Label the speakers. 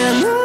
Speaker 1: And